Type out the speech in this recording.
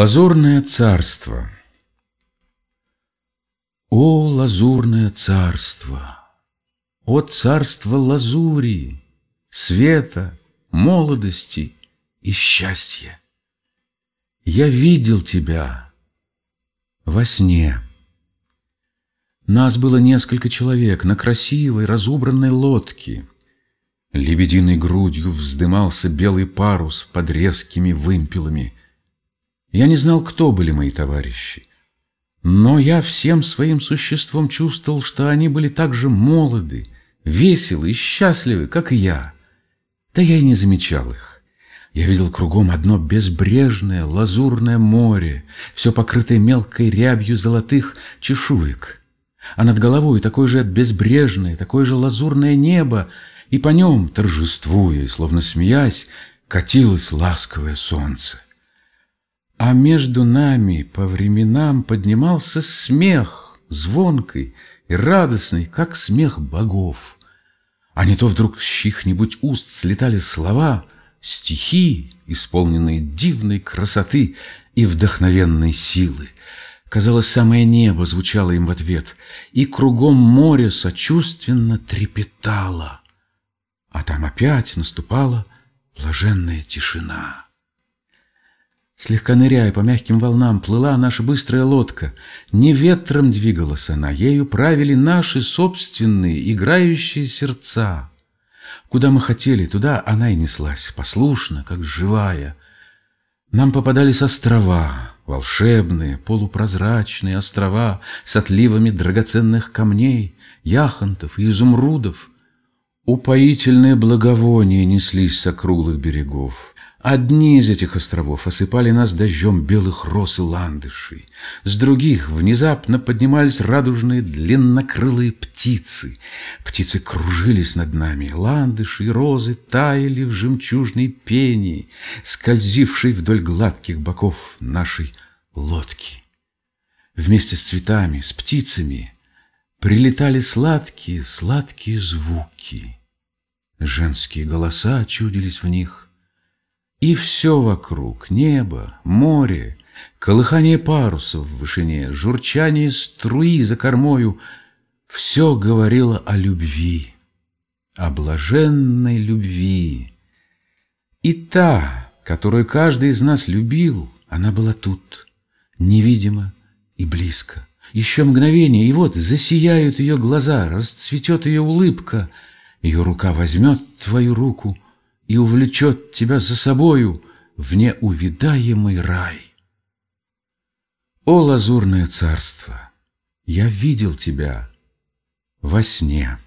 Лазурное царство О, лазурное царство! О, царство лазури, света, молодости и счастья! Я видел тебя во сне. Нас было несколько человек на красивой разубранной лодке. Лебединой грудью вздымался белый парус под резкими вымпелами. Я не знал, кто были мои товарищи, но я всем своим существом чувствовал, что они были так же молоды, веселы и счастливы, как и я. Да я и не замечал их. Я видел кругом одно безбрежное лазурное море, все покрытое мелкой рябью золотых чешуек, а над головой такое же безбрежное, такое же лазурное небо, и по нем, торжествуя и словно смеясь, катилось ласковое солнце. А между нами по временам поднимался смех, звонкий и радостный, как смех богов. А не то вдруг с чьих-нибудь уст слетали слова, стихи, исполненные дивной красоты и вдохновенной силы. Казалось, самое небо звучало им в ответ, и кругом море сочувственно трепетало. А там опять наступала блаженная тишина. Слегка ныряя по мягким волнам, плыла наша быстрая лодка. Не ветром двигалась она, ею правили наши собственные играющие сердца. Куда мы хотели, туда она и неслась, послушно, как живая. Нам попадались острова, волшебные, полупрозрачные острова с отливами драгоценных камней, яхонтов и изумрудов. Упоительные благовония неслись с округлых берегов. Одни из этих островов осыпали нас дождем белых роз и ландышей. С других внезапно поднимались радужные длиннокрылые птицы. Птицы кружились над нами, ландыши и розы таяли в жемчужной пене, скользившей вдоль гладких боков нашей лодки. Вместе с цветами, с птицами прилетали сладкие, сладкие звуки. Женские голоса чудились в них — и все вокруг — небо, море, колыхание парусов в вышине, журчание струи за кормою — все говорило о любви, о блаженной любви. И та, которую каждый из нас любил, она была тут, невидимо и близко. Еще мгновение, и вот засияют ее глаза, расцветет ее улыбка, ее рука возьмет твою руку — и увлечет тебя за собою в неувидаемый рай. О, лазурное царство, я видел тебя во сне.